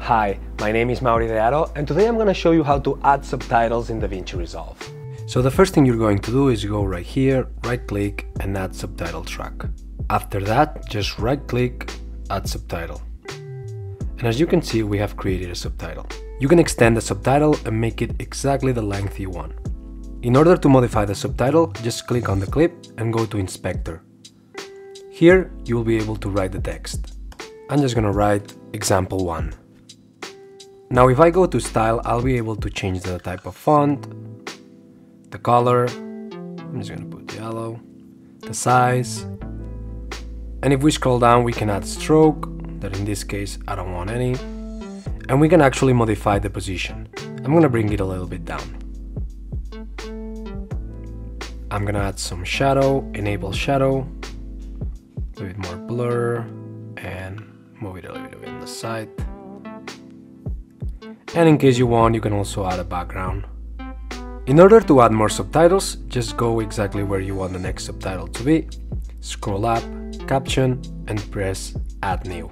Hi, my name is Mauri de Haro and today I'm going to show you how to add subtitles in DaVinci Resolve. So the first thing you're going to do is go right here, right click and add subtitle track. After that, just right click, add subtitle. And as you can see, we have created a subtitle. You can extend the subtitle and make it exactly the length you want. In order to modify the subtitle, just click on the clip and go to Inspector. Here, you will be able to write the text. I'm just gonna write example 1. Now if I go to style, I'll be able to change the type of font, the color, I'm just gonna put yellow, the size, and if we scroll down we can add stroke, that in this case I don't want any, and we can actually modify the position. I'm gonna bring it a little bit down. I'm gonna add some shadow, enable shadow, a bit more blur, and move it a little bit on the side. And in case you want, you can also add a background. In order to add more subtitles, just go exactly where you want the next subtitle to be, scroll up, caption, and press add new.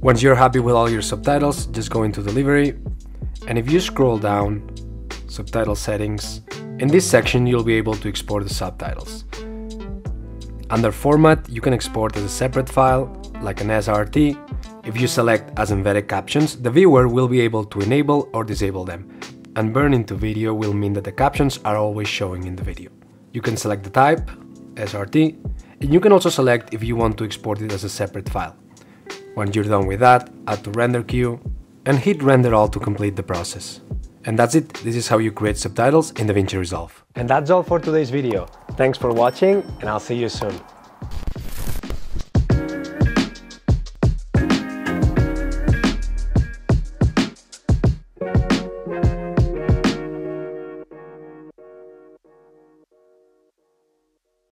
Once you're happy with all your subtitles, just go into delivery, and if you scroll down, subtitle settings, in this section you'll be able to export the subtitles. Under format, you can export as a separate file, like an SRT, if you select as embedded captions, the viewer will be able to enable or disable them, and burn into video will mean that the captions are always showing in the video. You can select the type, SRT, and you can also select if you want to export it as a separate file. When you're done with that, add to render queue, and hit render all to complete the process. And that's it, this is how you create subtitles in DaVinci Resolve. And that's all for today's video. Thanks for watching, and I'll see you soon.